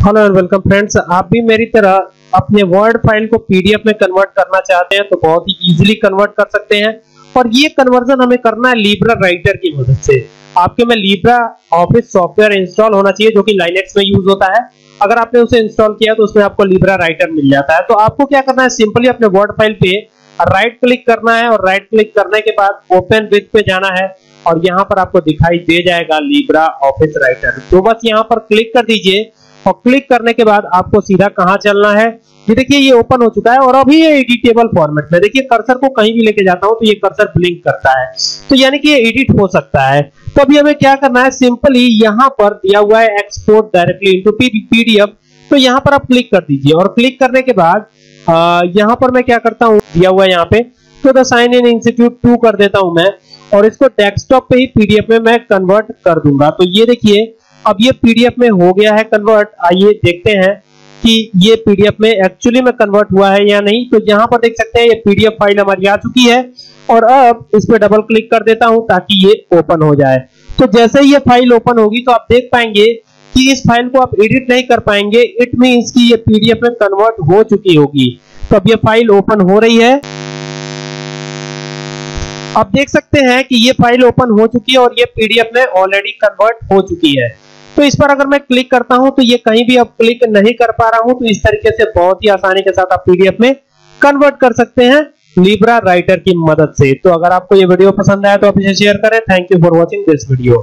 Hello and welcome friends, आप भी मेरी तरह अपने वर्ड फ़ाइल को पीडीएफ में कन्वर्ट करना चाहते हैं तो बहुत ही इजीली कन्वर्ट कर सकते हैं। और ये कन्वर्जन हमें करना है लीब्रा राइटर की मदद से। आपके में लीब्रा ऑफ़िस सॉफ्टवेयर इंस्टॉल होना चाहिए जो कि लाइनेक्स में यूज़ होता है। अगर आपने उसे इंस्टॉल किया तो उसमें आपको लीब्रा राइटर मिल जाता है। तो आपको क्या करना है? सिंपली अपने वर्ड फ़ाइल पे राइट क्लिक करना है और राइट क्लिक करने के बाद ओपन विथ पे जाना है और यहाँ पर आपको दिखाई दे जाएगा लीब्रा ऑफ़िस राइटर तो बस यहाँ पर क्लिक कर दीजिए। और क्लिक करने के बाद आपको सीधा कहाँ चलना है? ये देखिए, ये ओपन हो चुका है और अभी ये एडिटेबल फॉर्मेट में। देखिए कर्सर को कहीं भी लेके जाता हूँ तो ये कर्सर ब्लिंक करता है। तो यानी कि ये एडिट हो सकता है। तो अभी हमें क्या करना है? सिंपली यहाँ पर दिया हुआ है एक्सपोर्ट डायरेक्टली इनटू पीडीएफ तो यहाँ पर आप क्लिक कर दीजिए और क्लिक करने के बाद यहाँ पर मैं क्या करता हूँ? दिया हुआ है यहाँ पे। तो द साइन इन इंस्टीट्यूट 2 कर देता हूँ मैं और इसको डेस्कटॉप पे ही पीडीएफ में मैं कन्वर्ट कर दूँगा। तो ये देखिए अब ये पीडीएफ में हो गया है कन्वर्ट आइए देखते हैं कि ये पीडीएफ में एक्चुअली में कन्वर्ट हुआ है या नहीं। तो यहाँ पर देख सकते हैं ये पीडीएफ फ़ाइल हमारी आ चुकी है। और अब इस पर डबल क्लिक कर देता हूँ ताकि ये ओपन हो जाए। तो जैसे ही ये फ़ाइल ओपन होगी तो आप देख पाएँगे कि इस फ़ाइल को आप एडिट नहीं कर पाएँगे। इट मींस कि ये पीडीएफ में कन्वर्ट हो चुकी होगी। तो अब ये फ़ाइल ओपन हो रही है। आप देख सकते हैं कि ये फ़ाइल ओपन हो चुकी है और ये पीडीएफ में ऑलरेडी कन्वर्ट हो चुकी है। तो इस पर अगर मैं क्लिक करता हूँ तो ये कहीं भी अब क्लिक नहीं कर पा रहा हूँ तो इस तरीके से बहुत ही आसानी के साथ आप पीडीएफ में कन्वर्ट कर सकते हैं लिब्रा राइटर की मदद से। तो अगर आपको ये वीडियो पसंद आया तो आप इसे शेयर करें। Thank you for watching this video